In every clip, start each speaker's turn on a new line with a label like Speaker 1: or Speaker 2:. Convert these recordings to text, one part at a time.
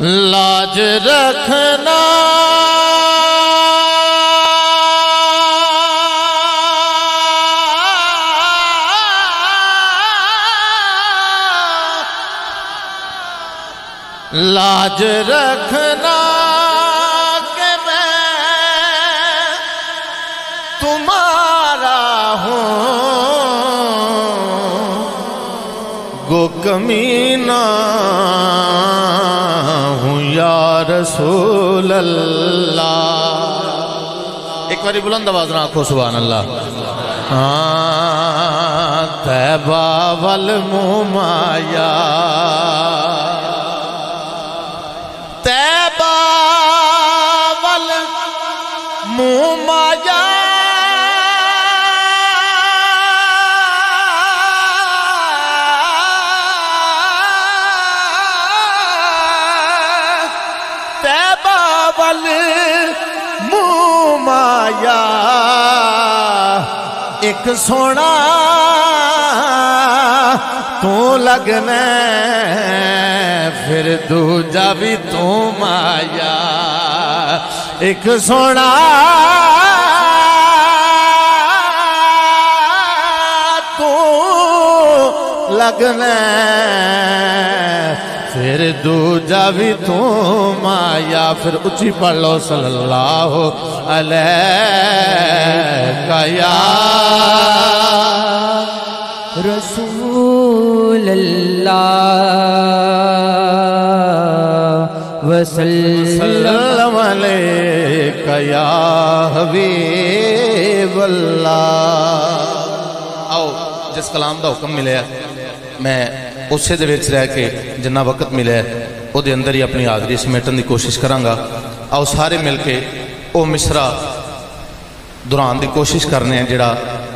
Speaker 1: लाज रखना। लाज रखना के मैं तुम्हारा हूँ। गो कमीना। अल्लाह एक बारी बुलंद आवाज़ ना आखो सुबह अल्लाह तैबा वल मुमाया तैबा वल मुमाया वल मुमाया। एक सोना तू लगना, फिर दूजा भी तू माया। एक सोना तू लगना फिर दूजा भी तू माया फिर उची पढ़ लो सल्लल्लाहु अलैया
Speaker 2: रसूल अल्लाह वसल्लम
Speaker 1: कया हबीबल्लाह। आओ जिस कलाम का हुक्म मिले मैं ਉਸੇ ਦੇ ਵਿੱਚ ਰਹਿ ਕੇ ਜਿੰਨਾ ਵਕਤ ਮਿਲਿਆ ਉਹਦੇ ਅੰਦਰ ਹੀ ਆਪਣੀ ਹਾਜ਼ਰੀ ਸਮੇਟਣ ਦੀ ਕੋਸ਼ਿਸ਼ ਕਰਾਂਗਾ ਆਓ ਸਾਰੇ ਮਿਲ ਕੇ ਉਹ ਮਿਸਰਾ ਦੁਰਾਨ ਦੀ ਕੋਸ਼ਿਸ਼ ਕਰਨੇ ਆ ਜਿਹੜਾ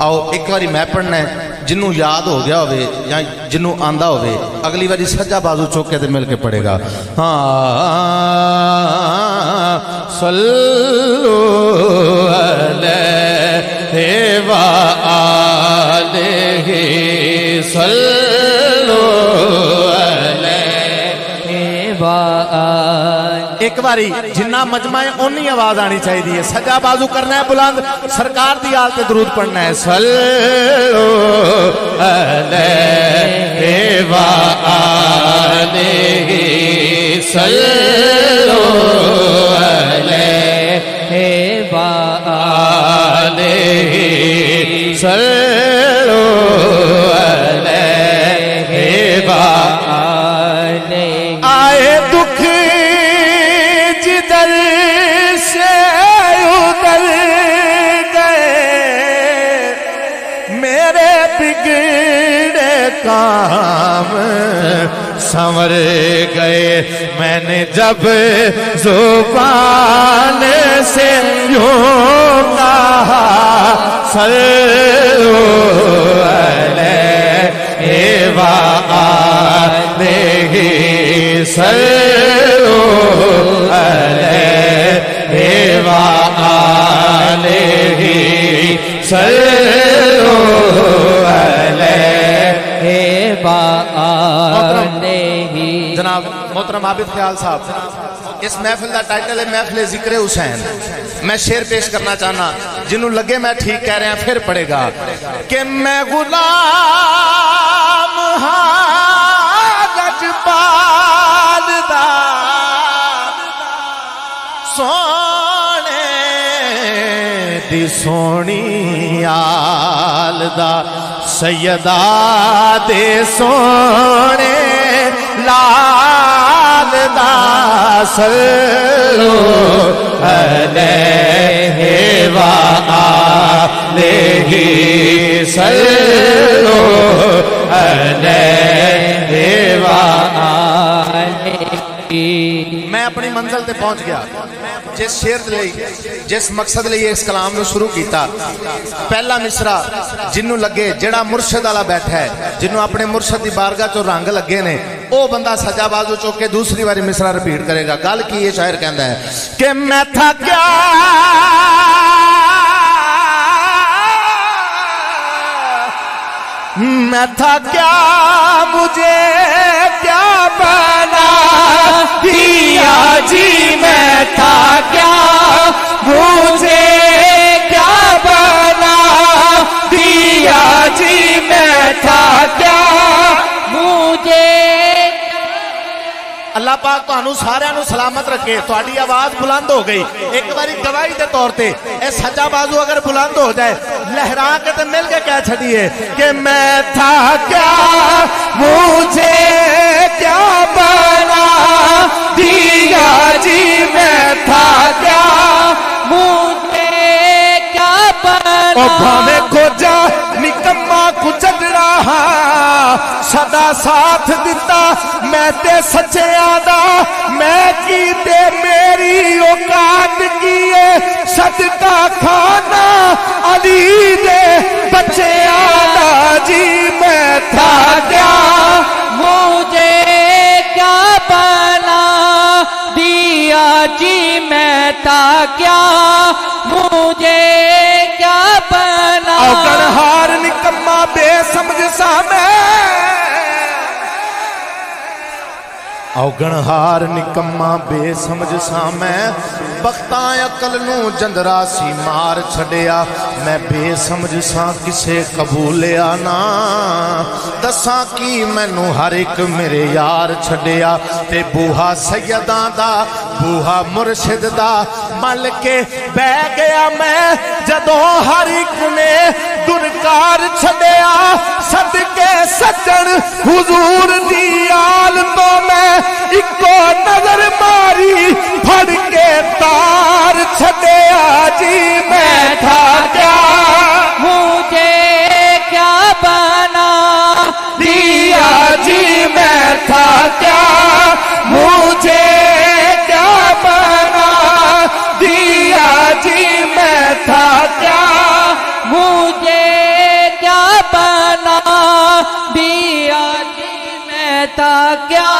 Speaker 1: ਆਓ ਇੱਕ ਵਾਰੀ ਮੈਂ ਪੜਨਾ ਜਿਹਨੂੰ ਯਾਦ ਹੋ ਗਿਆ ਹੋਵੇ ਜਾਂ ਜਿਹਨੂੰ ਆਂਦਾ ਹੋਵੇ ਅਗਲੀ ਵਾਰੀ ਸੱਜਾ ਬਾਜ਼ੂ ਚੁੱਕ ਕੇ ਤੇ ਮਿਲ ਕੇ ਪੜੇਗਾ ਹਾਂ ਸੱਲੂ ਅਲੈਹਿ एक बारी जिन्ना मजमा है ओनी आवाज़ आनी चाहिए। सजा बाजू करना है, बुलंद। सरकार की आल से दरूद पढ़ना है। सल्लो अलैहि काम संवर गए। मैंने जब जुबान से जो कहा सर एवा अले दे सर ओ अले सर
Speaker 2: ओ
Speaker 1: जनाब मोहतरम आबिद ख्याल साहब इस महफिल का टाइटल है महफिल ज़िक्र हुसैन। मैं शेर पेश करना चाहना जिन्हों लगे मैं ठीक कह रहा फिर पड़ेगा कि मैं गुलाम दी सोनी आल दा सैयदा दे सोने लाल दा सल्लो अलैहि वा आलिहि सल्लो अलैहि वा मैं अपनी मंजिल ते पहुँच गया जिस शेर ਦੇ ਲਈ ਜਿਸ ਮਕਸਦ ਲਈ ਇਸ ਕਲਾਮ ਨੂੰ ਸ਼ੁਰੂ ਕੀਤਾ ਪਹਿਲਾ ਮਿਸਰਾ ਜਿੰਨੂੰ ਲੱਗੇ ਜਿਹੜਾ ਮੁਰਸ਼ਿਦ ਵਾਲਾ ਬੈਠਾ ਹੈ ਜਿਹਨੂੰ ਆਪਣੇ ਮੁਰਸ਼ਿਦ ਦੀ ਬਾਰਗਾਹ ਚੋਂ ਰੰਗ ਲੱਗੇ ਨੇ ਉਹ ਬੰਦਾ ਸੱਜਾ ਬਾਜ਼ੂ ਚੁੱਕ ਕੇ ਦੂਸਰੀ ਵਾਰੀ ਮਿਸਰਾ ਰਿਪੀਟ ਕਰੇਗਾ ਗੱਲ ਕੀ ਇਹ ਸ਼ਾਇਰ ਕਹਿੰਦਾ ਹੈ ਕਿ ਮੈਂ ਥੱਕਿਆ मैं था क्या मुझे ਅੱਲਾਹ ਪਾਕ ਤੁਹਾਨੂੰ ਸਾਰਿਆਂ ਨੂੰ ਸਲਾਮਤ ਰੱਖੇ ਤੁਹਾਡੀ ਆਵਾਜ਼ ਬੁਲੰਦ ਹੋ ਗਈ ਇੱਕ ਵਾਰੀ ਗਵਾਹੀ ਦੇ ਤੌਰ ਤੇ ਇਹ ਸੱਜਾ ਬਾਜ਼ੂ ਅਗਰ ਬੁਲੰਦ ਹੋ ਜਾਏ ਲਹਿਰਾ ਕੇ ਤੇ ਮਿਲ ਕੇ ਕਹਿ ਛੱਡੀਏ ਕਿ ਮੈਂ ਥਾ ਕਿਆ ਮੁਝੇ मैं ते सच्चिया दा मैं की ते मेरी औकात किए। सदका खाना अली दे बच्चिया दा जी मैं था क्या?
Speaker 2: मुझे क्या बना? दिया जी मैं था क्या? मुझे क्या बना?
Speaker 1: हार निकम्मा बेसमझ सा मैं ਔਗਣਹਾਰ ਨਿਕੰਮਾ ਬੇਸਮਝ ਸਾਂ ਮੈਂ ਅਕਲ ਨੂੰ ਜੰਦਰਾ ਸੀ ਮਾਰ ਛੱਡਿਆ। ਮੈਂ ਬੇਸਮਝ ਸਾਂ, ਕਿਸੇ ਕਬੂਲਿਆ ਨਾ। ਦੱਸਾਂ ਕੀ ਮੈਨੂੰ ਹਰ ਇੱਕ ਮੇਰੇ ਯਾਰ ਛੱਡਿਆ। ਤੇ ਬੂਹਾ ਸੈਯਦਾਂ ਦਾ, ਬੂਹਾ ਮੁਰਸ਼ਿਦ ਦਾ। ਮਲ ਕੇ ਬਹਿ ਗਿਆ ਮੈਂ, ਜਦੋਂ ਹਰ ਇੱਕ ਨੇ गुणकार छड़िया, सदके
Speaker 2: सजन हुजूर दी
Speaker 1: आल तो मैं इको नज़र मारी, फड़के तार छड़िया जी, मैं
Speaker 2: मैं था क्या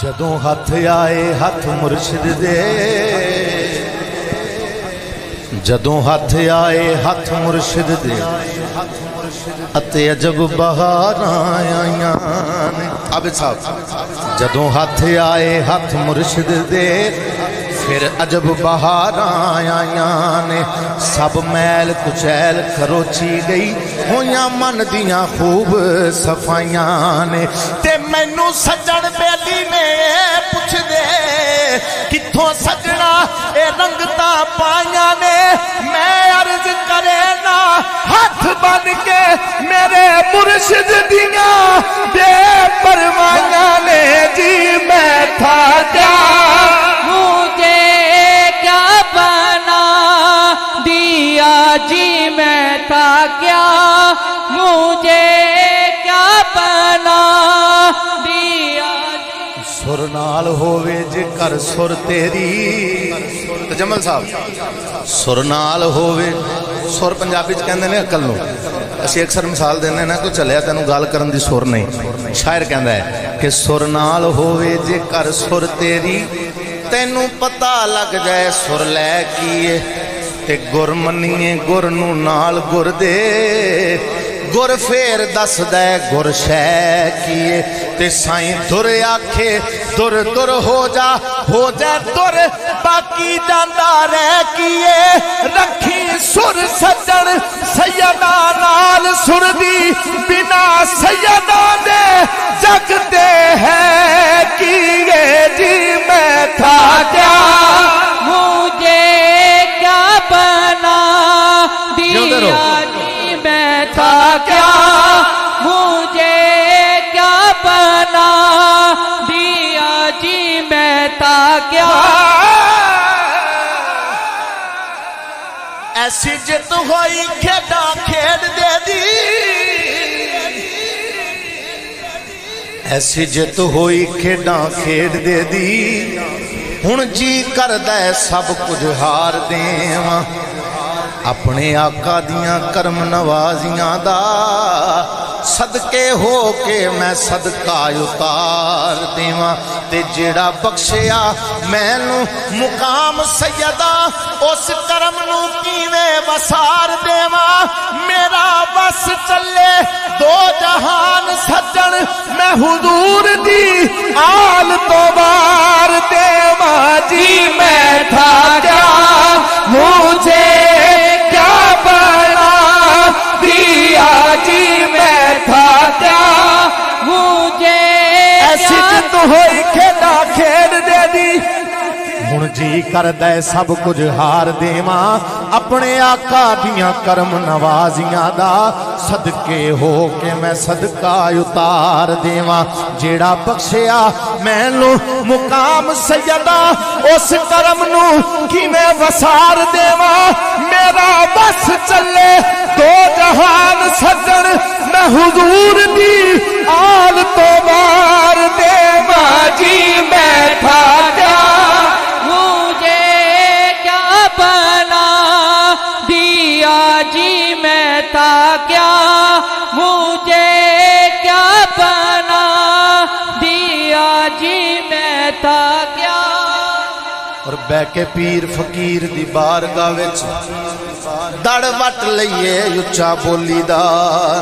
Speaker 1: ਜਦੋਂ ਹੱਥ ਆਏ ਹੱਥ ਮੁਰਸ਼ਿਦ ਦੇ ਜਦੋਂ ਹੱਥ ਆਏ ਹੱਥ ਮੁਰਸ਼ਿਦ ਦੇ ਅਤੇ ਅਜਬ ਬਹਾਰਾਂ ਆਈਆਂ ਨੇ ਆਬਿਦ ਸਾਹਿਬ ਜਦੋਂ ਹੱਥ ਆਏ ਹੱਥ ਮੁਰਸ਼ਿਦ ਦੇ फिर अजब बहार आया ने। सब मैल कुचैल खरोची गई होया मन दिया खूब सफाइया ने। ते मैनू सजन बेली ने पुछ दे किथों सजना ए रंगता पाइया ने। मैं अर्ज़ करे ना, हाथ बन के मेरे मुर्शिद दिया बे ने। जी, मैं
Speaker 2: था क्या? जी मैं था क्या मुझे क्या बना दिया जी
Speaker 1: ਸੁਰ ਨਾਲ ਹੋਵੇ ਜੇ ਕਰ ਸੁਰ ਤੇਰੀ ਤੇ ਜਮਲ ਸਾਹਿਬ ਸੁਰ ਨਾਲ ਹੋਵੇ ਸੁਰ ਪੰਜਾਬੀ ਚ ਕਹਿੰਦੇ ਨੇ ਅਕਲ ਨੂੰ ਅਸੀਂ ਅਕਸਰ ਮਿਸਾਲ ਦਿੰਦੇ ਨਾ ਕੋਈ ਚੱਲਿਆ ਤੈਨੂੰ ਗੱਲ ਕਰਨ ਦੀ ਸੁਰ ਨਹੀਂ ਸ਼ਾਇਰ ਕਹਿੰਦਾ ਹੈ ਕਿ ਸੁਰ ਨਾਲ ਹੋਵੇ ਜੇ ਕਰ ਸੁਰ ਤੇਰੀ ਤੈਨੂੰ ਪਤਾ ਲੱਗ ਜਾਏ ਸੁਰ ਲੈ ਕੀਏ ਤੇ ਗੁਰ ਮੰਨੀਏ ਗੁਰ ਨੂੰ ਨਾਲ ਗੁਰ ਦੇ ਗੁਰ ਫੇਰ ਦੱਸਦਾ ਹੈ ਗੁਰ ਸ਼ੈ ਕੀਏ ਤੇ ਸਾਈਂ ਦੁਰ ਆਖੇ ਦੁਰ ਦੁਰ ਹੋ ਜਾ ਹੋ ਜਾ ਦੁਰ ਬਾਕੀ ਜਾਂਦਾ ਰਹਿ ਕੀਏ ਰੱਖੀ ਸੁਰ ਸੱਜਣ ਸੈਯਦਾ ਨਾਲ ਸੁਰ ਦੀ ਬਿਨਾ ਸੈਯਦਾ ਦੇ ਜਗ ਤੇ ਹੈ ਕੀਏ ਜੀ ਮੈਂ ਥਾ ਗਿਆ
Speaker 2: मुझे करो मैं था क्या मुझे क्या बना
Speaker 1: ਐਸੀ ਜਿੱਤ ਹੋਈ ਖੇਡਾਂ ਖੇਡਦੇ ਦੀ ਐਸੀ ਜਿੱਤ ਹੋਈ ਖੇਡਾਂ ਖੇਡਦੇ ਦੀ ਹੁਣ ਜੀ ਕਰਦਾ ਸਭ ਕੁਝ ਹਾਰ ਦੇਵਾਂ। ਆਪਣੇ ਆਕਾ ਦੀਆਂ ਕਰਮ ਨਵਾਜ਼ੀਆਂ ਦਾ ਸਦਕੇ ਹੋ ਕੇ ਮੈਂ ਸਦਕਾ ਉਤਾਰ ਦੇਵਾਂ ਤੇ ਜਿਹੜਾ ਬਖਸ਼ਿਆ ਮੈਨੂੰ ਮੁਕਾਮ ਸੈਯਦਾ, ਉਸ ਕਰਮ ਨੂੰ ਕਿਵੇਂ ਵਸਾਰ ਦੇਵਾਂ? ਮੇਰਾ ਬਸ ਚੱਲੇ ਦੋ ਜਹਾਨ ਸੱਜਣ, ਮੈਂ ਹਜ਼ੂਰ ਦੀ ਆਲ ਤੋਂ ਬਾਰ ਦੇਵਾਂ ਜੀ, ਮੈਂ कर दब कुछ हार देव अपने आका दिया करम नवाजिया का सदके हो के मैं सदका उतार देव जेड़ा बख्शिया मैनू मुकाम सजदा उस करम नसार देव मेरा बस चले दो जहान सजन मैं हजूर दी आल तो मार दे बाजी बैठा जा।
Speaker 2: मुझे क्या बना? दिया जी मैं था क्या? मुझे क्या बना? दिया जी मैं था क्या?
Speaker 3: और बैके पीर फकीर दी बारगाह विच। दड़ वट लइए उच्चा बोली दा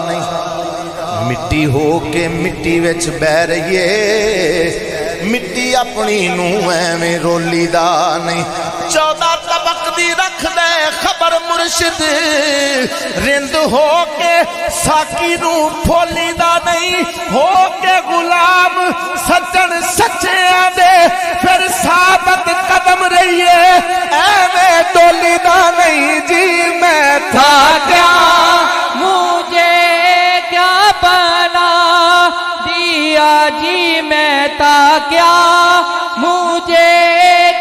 Speaker 3: नहीं। ਮਿੱਟੀ ਹੋ ਕੇ ਮਿੱਟੀ ਵਿੱਚ ਬਹਿ ਰਹੀਏ। ਮਿੱਟੀ ਆਪਣੀ ਨੂੰ ਐਵੇਂ ਰੋਲੀ ਦਾ ਨਹੀਂ। 14 ਤਬਕ ਦੀ ਰੱਖਦਾ ਖਬਰ ਮੁਰਸ਼ਿਦ। ਰਿੰਦ ਹੋ ਕੇ ਸਾਕੀ ਨੂੰ ਫੋਲੀ ਦਾ ਨਹੀਂ। ਹੋ ਕੇ ਗੁਲਾਮ ਸੱਜਣ ਸੱਚਿਆਂ ਦੇ ਫਿਰ ਸਾਬਤ ਕਦਮ ਰਹੀਏ। ਐਵੇਂ ਡੋਲੀ ਦਾ
Speaker 2: क्या, मुझे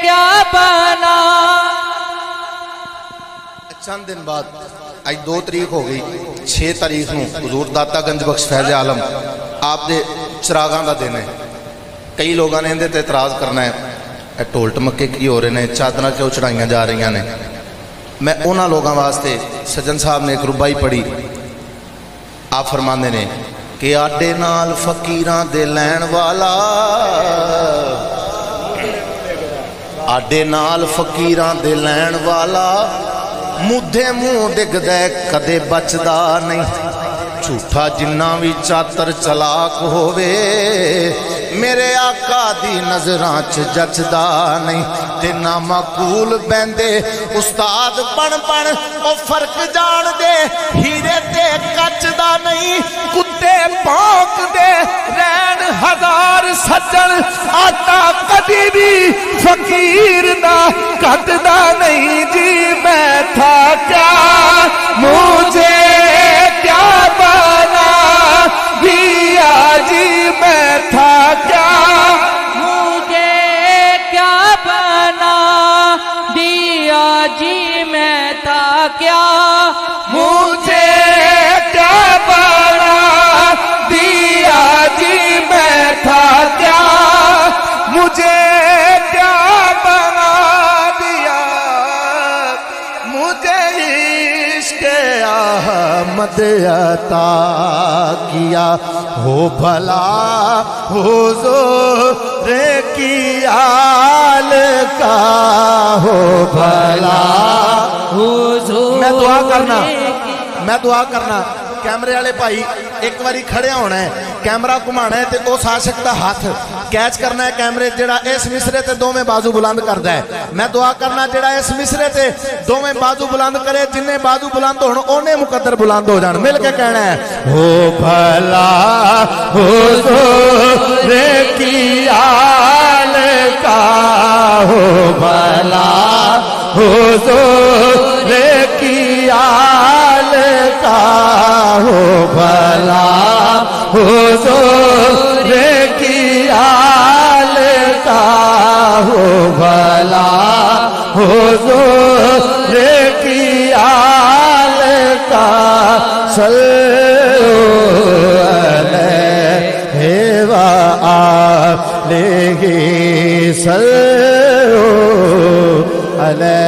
Speaker 2: क्या बना?
Speaker 3: चंद दिन बाद, आज दो तारीख हो गई छे तारीख में हजूर दाता गंज बख्श फैज आलम आप दे चिरागों का दिन है। कई लोगों ने इन्हें इतराज करना है ढोल टमके की हो रहे हैं चादर क्यों चढ़ाइया जा रही ने? मैं उन्होंने लोगों वास्ते सज्जन साहब ने एक रुबाई पढ़ी। आप फरमाते हैं ਕਿ ਆਡੇ ਨਾਲ ਫਕੀਰਾਂ ਦੇ ਲੈਣ ਵਾਲਾ। ਆਡੇ ਨਾਲ ਫਕੀਰਾਂ ਦੇ ਲੈਣ ਵਾਲਾ। ਮੁੱਧੇ ਮੂੰਹ ਡਿੱਗਦਾ ਕਦੇ ਬਚਦਾ ਨਹੀਂ। ਝੂਠਾ ਜਿੰਨਾ ਵੀ ਚਾਤਰ ਚਲਾਕ ਹੋਵੇ, ਮੇਰੇ ਆਕਾ ਦੀ ਨਜ਼ਰਾਂ 'ਚ ਜੱਚਦਾ ਨਹੀਂ। ਤੇ ਨਾ ਮਾਕੂਲ ਬੈੰਦੇ ਉਸਤਾਦ ਬਣ ਬਣ ਉਹ ਫ਼ਰਕ ਜਾਣਦੇ, ਹੀਰੇ ਤੇ ਕੱਚ ਦਾ ਨਹੀਂ।
Speaker 1: ते पौक दे रैन हज़ार सजन आता कदी भी फकीर का कद अहमद अता किया हो भला हो जो रे कियाल का हो भला
Speaker 2: हो जो
Speaker 1: मैं दुआ करना मैं दुआ करना ਕੈਮਰੇ ਵਾਲੇ ਭਾਈ ਇੱਕ ਵਾਰੀ ਖੜਿਆ ਹੋਣਾ ਹੈ ਕੈਮਰਾ ਘੁਮਾਣਾ ਹੈ ਤੇ ਉਸ ਆਸ਼ਿਕ ਦਾ ਹੱਥ ਕੈਚ ਕਰਨਾ ਹੈ ਕੈਮਰੇ ਜਿਹੜਾ ਇਸ ਮਿਸਰੇ ਤੇ ਦੋਵੇਂ ਬਾਜ਼ੂ ਬੁਲੰਦ ਕਰਦਾ ਹੈ ਮੈਂ ਦੁਆ ਕਰਨਾ ਜਿਹੜਾ ਇਸ ਮਿਸਰੇ ਤੇ ਦੋਵੇਂ ਬਾਜ਼ੂ ਬੁਲੰਦ ਕਰੇ ਜਿੰਨੇ ਬਾਜ਼ੂ ਬੁਲੰਦ ਹੋਣ ਉਹਨੇ ਮੁਕੱਦਰ ਬੁਲੰਦ ਹੋ ਜਾਣ ਮਿਲ ਕੇ ਕਹਿਣਾ ਹੈ ਹੋ ਭਲਾ ਹੋ ਰੇ ਕੀ ਆਲ ਕਾ ਹੋ ਭਲਾ हो जो रे की आल का हो भला। हो जो रे की आल का हो भला। हो जो रे की आल का सल हेवा आ सल अले